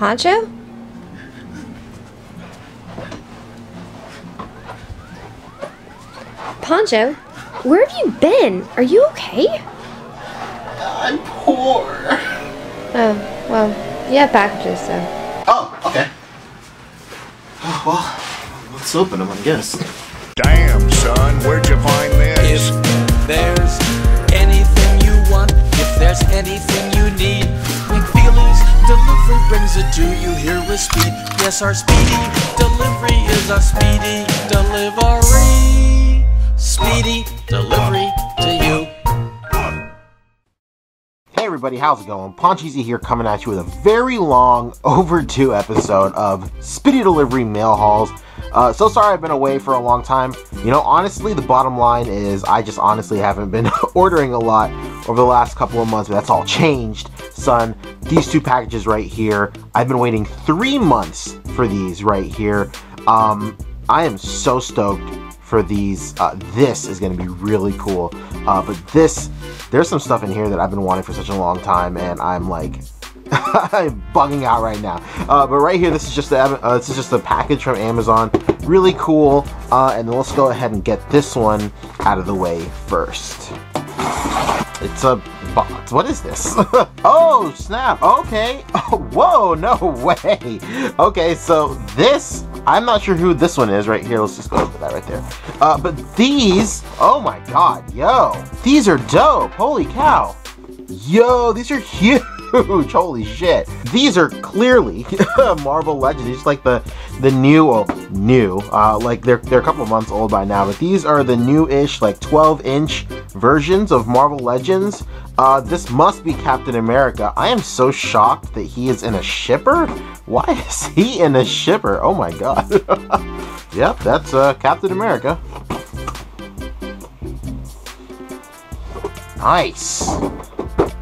Pancho? Pancho, where have you been? Are you okay? I'm poor. Oh, well, you have packages, so. Oh, okay. Oh, well, let's open them, I guess. Damn, son, where'd you find this? If there's anything you want, if there's anything you need, McFeely's delivery brings it to you here with speed. Yes, our speedy delivery is a speedy delivery. Speedy delivery to you. Hey everybody, how's it going? Pancheezey here coming at you with a very long, overdue episode of Speedy Delivery Mail Hauls. Uh, so sorry I've been away for a long time. You know, honestly, the bottom line is I just honestly haven't been ordering a lot over the last couple of months, but that's all changed, son. These two packages right here, I've been waiting three months for these right here. Um, I am so stoked for these. Uh, this is going to be really cool. Uh, but this, there's some stuff in here that I've been wanting for such a long time, and I'm like, I'm bugging out right now. Uh, but right here, this is just the uh, this is just a package from Amazon. Really cool. Uh, and let's go ahead and get this one out of the way first. It's a box. What is this? oh, snap. Okay. Whoa, no way. Okay, so this, I'm not sure who this one is right here. Let's just go over that right there. Uh, but these, oh my god, yo. These are dope. Holy cow. Yo, these are huge. Holy shit. These are clearly Marvel Legends. These like the the new, well, new. Uh, like they're they're a couple months old by now, but these are the new-ish, like 12-inch versions of Marvel Legends. Uh, this must be Captain America. I am so shocked that he is in a shipper. Why is he in a shipper? Oh my god. yep, that's uh, Captain America. Nice.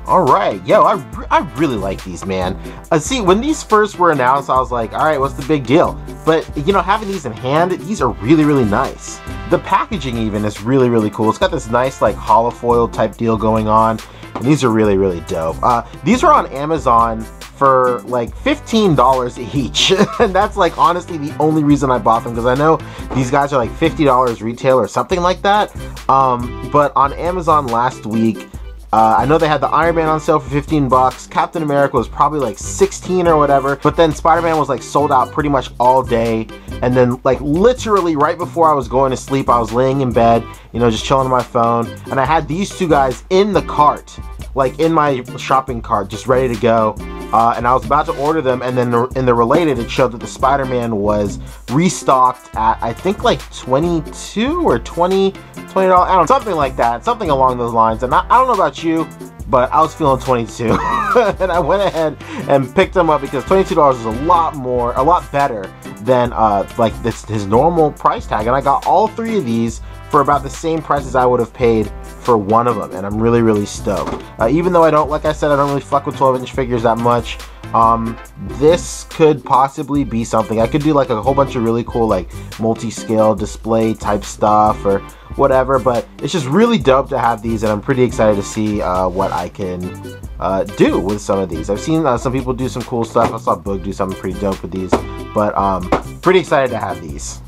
All right, yo, I, I really like these, man. Uh, see, when these first were announced, I was like, all right, what's the big deal? But, you know, having these in hand, these are really, really nice. The packaging even is really, really cool. It's got this nice, like, holofoil type deal going on. And these are really, really dope. Uh, these are on Amazon for like $15 each. and that's like honestly the only reason I bought them because I know these guys are like $50 retail or something like that. Um, but on Amazon last week, uh, I know they had the Iron Man on sale for 15 bucks. Captain America was probably like 16 or whatever. But then Spider-Man was like sold out pretty much all day. And then like literally right before I was going to sleep, I was laying in bed, you know, just chilling on my phone. And I had these two guys in the cart, like in my shopping cart, just ready to go. Uh, and I was about to order them, and then in the related, it showed that the Spider-Man was restocked at I think like 22 or 20, 20 dollars, I don't know, something like that, something along those lines. And I, I don't know about you, but I was feeling 22, and I went ahead and picked them up because 22 dollars is a lot more, a lot better than uh, like this his normal price tag. And I got all three of these for about the same price as I would have paid for one of them and I'm really really stoked uh, even though I don't like I said I don't really fuck with 12 inch figures that much um, this could possibly be something I could do like a whole bunch of really cool like multi-scale display type stuff or whatever but it's just really dope to have these and I'm pretty excited to see uh, what I can uh, do with some of these I've seen uh, some people do some cool stuff I saw Boog do something pretty dope with these but um, pretty excited to have these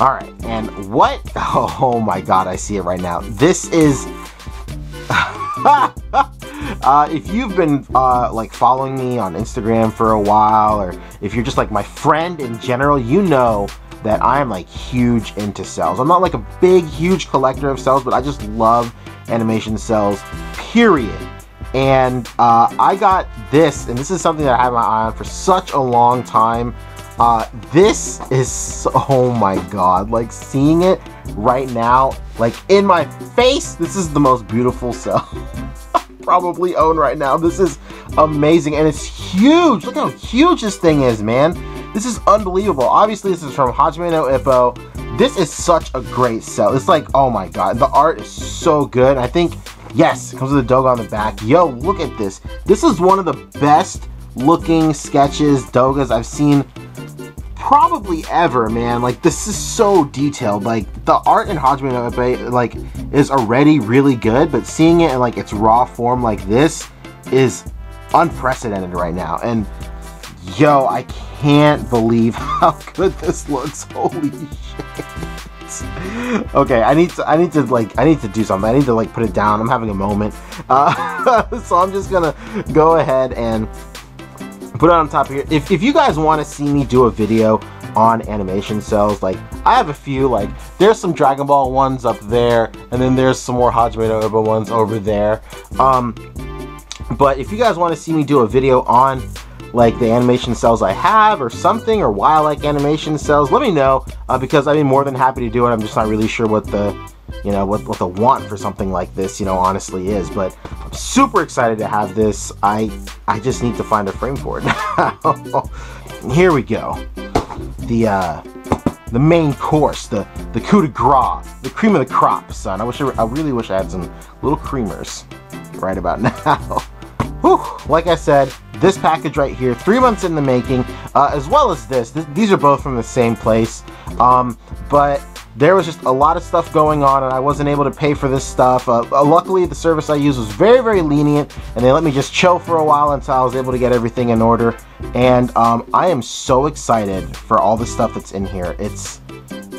all right, and what? Oh my god, I see it right now. This is. uh, if you've been uh, like following me on Instagram for a while, or if you're just like my friend in general, you know that I am like huge into cels. I'm not like a big, huge collector of cels, but I just love animation cels, period. And uh, I got this, and this is something that I had my eye on for such a long time. Uh, this is, oh my god, like seeing it right now, like in my face, this is the most beautiful cel probably own right now. This is amazing and it's huge. Look how huge this thing is, man. This is unbelievable. Obviously, this is from Hajime no Ippo. This is such a great cel. It's like, oh my god, the art is so good. I think, yes, it comes with a dog on the back. Yo, look at this. This is one of the best looking sketches, dogas I've seen probably ever, man. Like, this is so detailed. Like, the art in Hajime no Ippo, like, is already really good, but seeing it in, like, its raw form like this is unprecedented right now. And Yo, I can't believe how good this looks. Holy shit. Okay, I need to I need to like I need to do something. I need to like put it down. I'm having a moment. Uh, so I'm just gonna go ahead and put it on top here. If, if you guys want to see me do a video on animation cels, like I have a few, like there's some Dragon Ball ones up there, and then there's some more Hajime no Ippo ones over there. Um, but if you guys want to see me do a video on like the animation cels I have or something or why I like animation cels, let me know uh, because I'd be more than happy to do it. I'm just not really sure what the you know what, what the want for something like this you know honestly is but I'm super excited to have this. I I just need to find a frame for it now. Here we go. The uh the main course the the coup de grace the cream of the crop son. I wish I, I really wish I had some little creamers right about now. Whew, like I said, this package right here, three months in the making, uh, as well as this. Th these are both from the same place, um, but there was just a lot of stuff going on and I wasn't able to pay for this stuff. Uh, uh, luckily, the service I used was very, very lenient and they let me just chill for a while until I was able to get everything in order. And um, I am so excited for all the stuff that's in here. It's,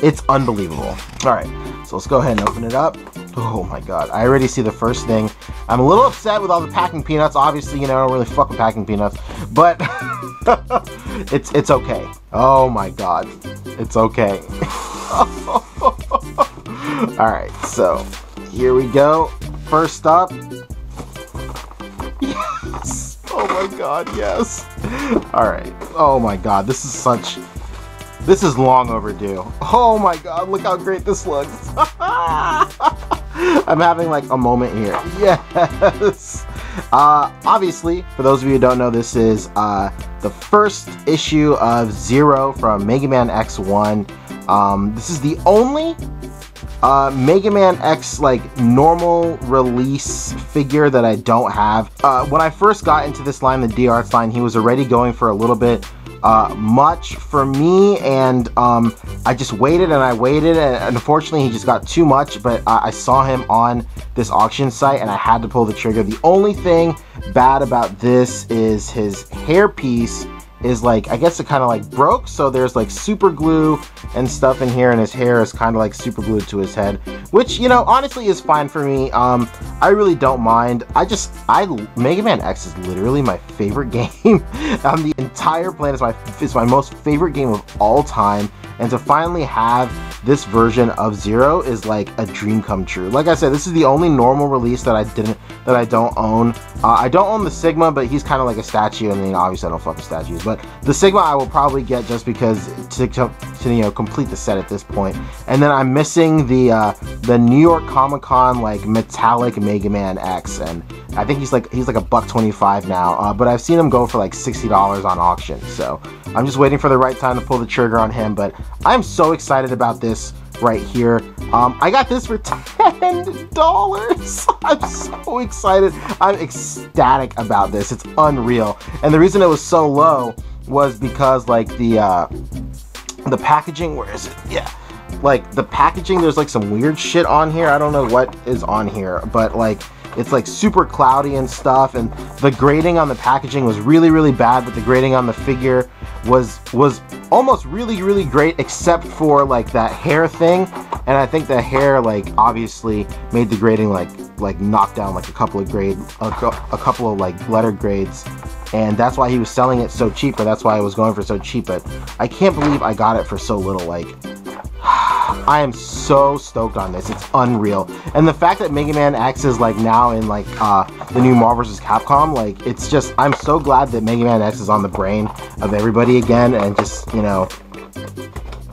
it's unbelievable. All right, so let's go ahead and open it up. Oh my god, I already see the first thing. I'm a little upset with all the packing peanuts. Obviously, you know, I don't really fuck with packing peanuts, but it's it's okay. Oh my god, it's okay. Alright, so here we go. First up. Yes! Oh my god, yes. Alright. Oh my god, this is such... This is long overdue. Oh my god, look how great this looks. I'm having like a moment here. Yes! Uh, obviously, for those of you who don't know, this is uh, the first issue of Zero from Mega Man X1. Um, this is the only uh, Mega Man X like normal release figure that I don't have. Uh, when I first got into this line, the D-Arts line, he was already going for a little bit uh, much for me and um, I just waited and I waited and unfortunately he just got too much but I saw him on this auction site and I had to pull the trigger. The only thing bad about this is his hairpiece is like I guess it kind of like broke so there's like super glue and stuff in here and his hair is kind of like super glued to his head which you know honestly is fine for me. Um I really don't mind. I just I Mega Man X is literally my favorite game on the entire planet. It's my it's my most favorite game of all time and to finally have this version of Zero is like a dream come true. Like I said, this is the only normal release that I didn't that I don't own. Uh, I don't own the Sigma, but he's kind of like a statue. I mean, obviously I don't fuck with statues, but the Sigma I will probably get just because to, to, to you know complete the set at this point. And then I'm missing the uh, the New York Comic Con like metallic Mega Man X, and I think he's like he's like a buck twenty five now. Uh, but I've seen him go for like sixty dollars on auction, so I'm just waiting for the right time to pull the trigger on him. But I'm so excited about this right here. Um, I got this for $10. I'm so excited. I'm ecstatic about this. It's unreal. And the reason it was so low was because like the uh, the packaging, where is it? Yeah. Like the packaging, there's like some weird shit on here. I don't know what is on here, but like it's like super cloudy and stuff and the grading on the packaging was really really bad but the grading on the figure was was almost really really great except for like that hair thing. And I think the hair like obviously made the grading like like knock down like a couple of grade a, a couple of like letter grades. And that's why he was selling it so cheap or that's why I was going for so cheap. But I can't believe I got it for so little like I am so stoked on this. It's unreal. And the fact that Mega Man X is like now in like uh, the new Marvel vs. Capcom, like it's just, I'm so glad that Mega Man X is on the brain of everybody again and just, you know,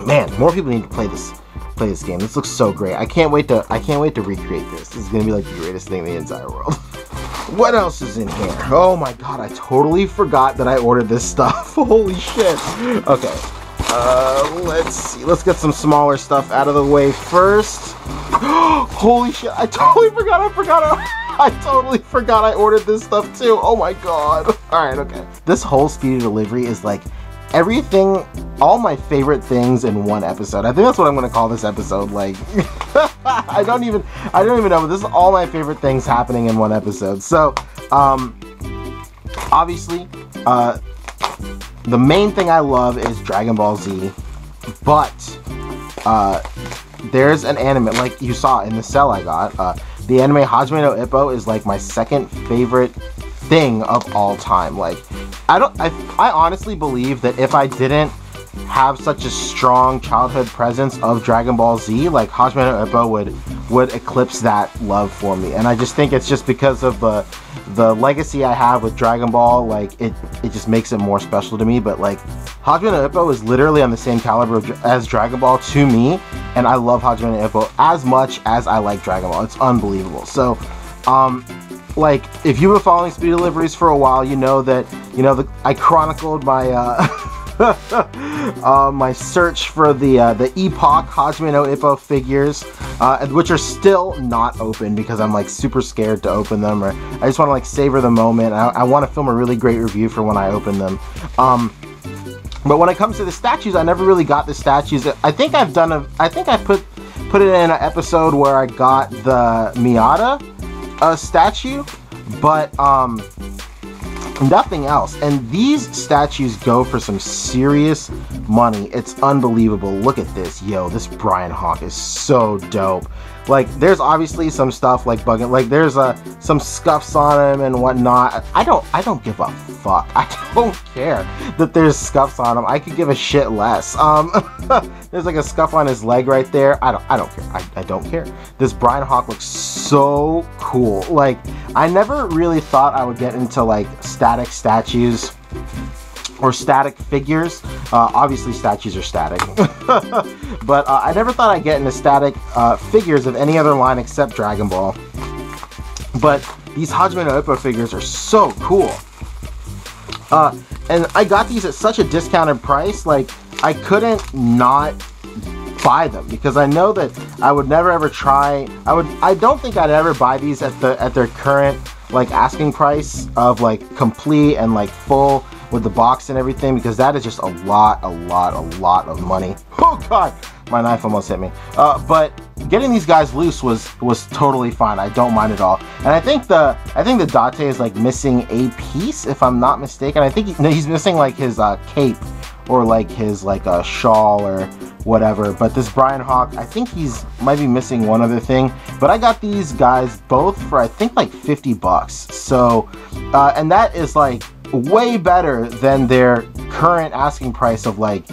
man, more people need to play this play this game. This looks so great. I can't wait to I can't wait to recreate this. This is gonna be like the greatest thing in the entire world. what else is in here? Oh my god, I totally forgot that I ordered this stuff. Holy shit. Okay, uh, let's see. Let's get some smaller stuff out of the way first. Holy shit, I totally forgot I forgot I, totally forgot I ordered this stuff too. Oh my god. Alright, okay. This whole speedy delivery is like everything, all my favorite things in one episode. I think that's what I'm gonna call this episode. Like, I don't even, I don't even know, but this is all my favorite things happening in one episode. So, um, obviously, uh, the main thing I love is Dragon Ball Z, but uh, there's an anime like you saw in the cel I got. Uh, the anime Hajime no Ippo is like my second favorite thing of all time. Like, I don't, I, I honestly believe that if I didn't have such a strong childhood presence of Dragon Ball Z, like Hajime no Ippo would would eclipse that love for me. And I just think it's just because of the the legacy I have with Dragon Ball, like it it just makes it more special to me. But like Hajime no Ippo is literally on the same caliber as Dragon Ball to me, and I love Hajime no Ippo as much as I like Dragon Ball. It's unbelievable. So, um, like if you've been following Speed Deliveries for a while, you know that you know the, I chronicled my. Uh, uh, my search for the uh, the Epoch Hajime no Ippo figures, uh, which are still not open because I'm like super scared to open them, or I just want to like savor the moment. I, I want to film a really great review for when I open them. Um, but when it comes to the statues, I never really got the statues. I think I've done a. I think I put put it in an episode where I got the Miyata uh, statue, but um, nothing else. And these statues go for some serious money. It's unbelievable. Look at this, yo. This Bryan Hawk is so dope. Like, there's obviously some stuff like bugging, like there's uh, some scuffs on him and whatnot. I don't, I don't give a fuck. I don't care that there's scuffs on him. I could give a shit less. Um, there's like a scuff on his leg right there. I don't, I don't care. I, I don't care. This Bryan Hawk looks so cool. Like, I never really thought I would get into like static statues or static figures. Uh, obviously, statues are static. but uh, I never thought I'd get into static uh, figures of any other line except Dragon Ball. But these Hajime no Ippo figures are so cool. Uh, and I got these at such a discounted price, like, I couldn't not buy them because I know that I would never ever try I would I don't think I'd ever buy these at the at their current like asking price of like complete and like full with the box and everything because that is just a lot, a lot, a lot of money. Oh God, my knife almost hit me. Uh, but getting these guys loose was was totally fine. I don't mind at all. And I think the I think the Date is like missing a piece if I'm not mistaken. I think he, he's missing like his uh, cape or like his like a uh, shawl or whatever. But this Bryan Hawk, I think he's might be missing one other thing. But I got these guys both for I think like 50 bucks. So, uh, and that is like way better than their current asking price of like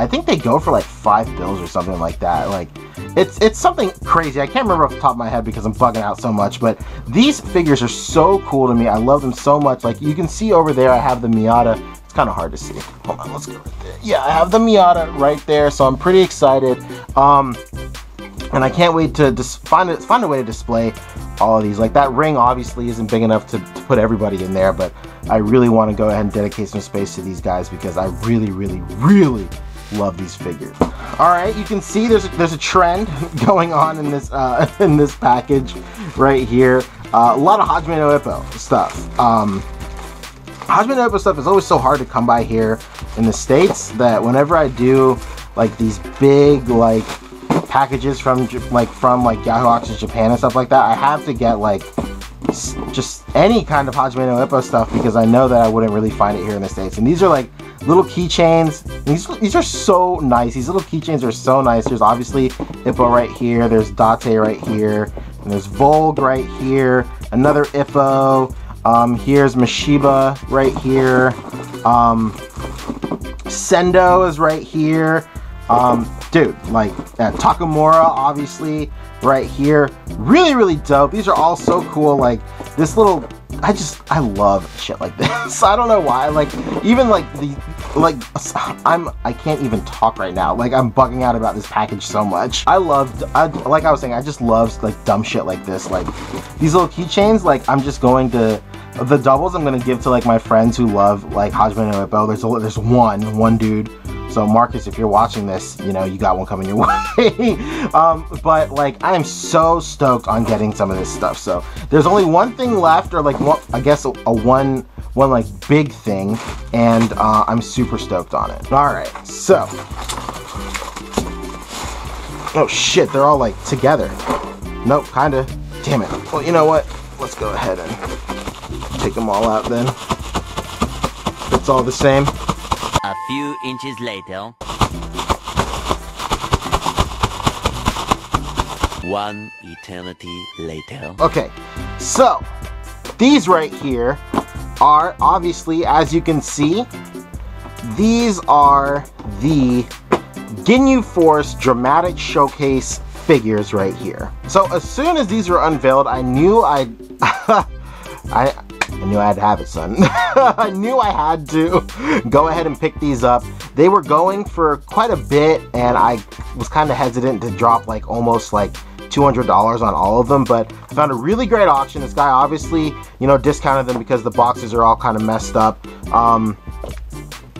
I think they go for like five bills or something like that. Like it's it's something crazy. I can't remember off the top of my head because I'm bugging out so much, but these figures are so cool to me. I love them so much. Like you can see over there I have the Miyata. It's kind of hard to see. Hold on, let's go right there. Yeah, I have the Miyata right there, so I'm pretty excited. Um and I can't wait to just find a, find a way to display all of these. Like that ring obviously isn't big enough to, to put everybody in there, but I really want to go ahead and dedicate some space to these guys because I really, really, really love these figures. All right, you can see there's a, there's a trend going on in this uh, in this package right here. Uh, a lot of Hajime no Ippo stuff. Um, Hajime no Ippo stuff is always so hard to come by here in the States that whenever I do like these big like packages from like from like Yahoo Auctions Japan and stuff like that, I have to get like just any kind of Hajime no Ippo stuff because I know that I wouldn't really find it here in the States. And these are like little keychains. These, these are so nice. These little keychains are so nice. There's obviously Ippo right here. There's Date right here. And there's Volg right here. Another Ippo. Um, here's Mashiba right here. Um, Sendo is right here. Um, dude, like uh, Takamura, obviously right here. Really, really dope. These are all so cool. Like this little, I just, I love shit like this. I don't know why. Like even like the, like I'm, I can't even talk right now. Like I'm bugging out about this package so much. I loved, I, like I was saying, I just love like dumb shit like this. Like these little keychains. Like I'm just going to the doubles I'm gonna give to like my friends who love like Hajime no Ippo. There's a, there's one one dude. So Marcus, if you're watching this, you know you got one coming your way. um, but like I am so stoked on getting some of this stuff. So there's only one thing left, or like I guess a, a one one like big thing, and uh, I'm super stoked on it. All right, so oh shit, they're all like together. Nope, kinda. Damn it. Well, you know what? Let's go ahead and take them all out then. It's all the same. Few inches later. One eternity later. Okay, so these right here are obviously, as you can see, these are the Ginyu Force Dramatic Showcase figures right here. So as soon as these were unveiled, I knew I, I, I knew I had to have it, son. I knew I had to go ahead and pick these up. They were going for quite a bit, and I was kind of hesitant to drop like almost like $200 on all of them, but I found a really great auction. This guy obviously, you know, discounted them because the boxes are all kind of messed up. Um,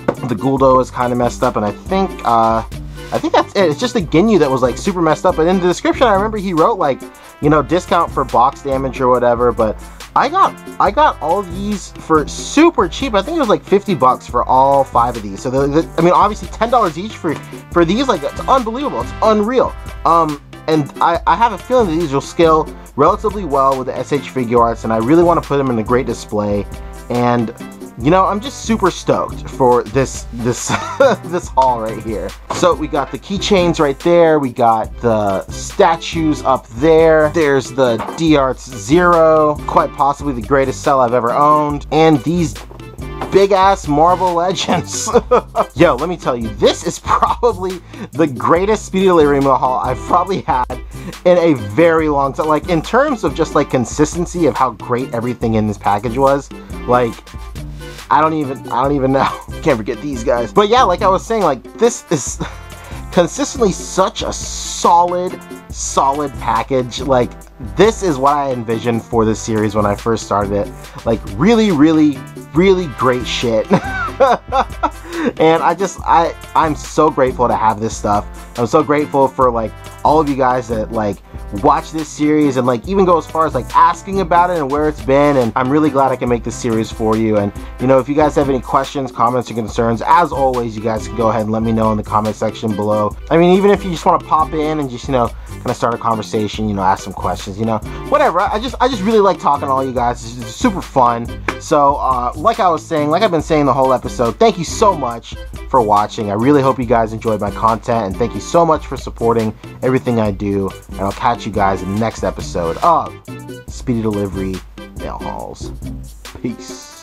the Guldo is kind of messed up, and I think, uh, I think that's it. It's just the Ginyu that was like super messed up. And in the description, I remember he wrote like, you know, discount for box damage or whatever, but I got I got all these for super cheap. I think it was like 50 bucks for all five of these. So the, the, I mean, obviously $10 each for for these. Like it's unbelievable. It's unreal. Um, and I, I have a feeling that these will scale relatively well with the SH Figuarts, and I really want to put them in a great display. And you know, I'm just super stoked for this this this haul right here. So we got the keychains right there. We got the statues up there. There's the D-Arts Zero, quite possibly the greatest cel I've ever owned. And these big ass Marvel Legends. Yo, let me tell you, this is probably the greatest Speedy Delivery haul I've probably had in a very long time. Like, in terms of just like consistency of how great everything in this package was, like, I don't even, I don't even know. Can't forget these guys. But yeah, like I was saying, like, this is consistently such a solid, solid package. Like, this is what I envisioned for this series when I first started it. Like, really, really, really great shit. and I just, I, I'm so grateful to have this stuff. I'm so grateful for, like, all of you guys that, like, watch this series and like even go as far as like asking about it and where it's been and I'm really glad I can make this series for you. And you know if you guys have any questions comments or concerns as always you guys can go ahead and let me know in the comment section below. I mean even if you just want to pop in and just you know kind of start a conversation you know ask some questions you know whatever. I just I just really like talking to all you guys. It's super fun. So uh, like I was saying like I've been saying the whole episode thank you so much for watching I really hope you guys enjoyed my content and thank you so much for supporting everything I do and I'll catch you guys in the next episode of Speedy Delivery Mail Hauls. Peace.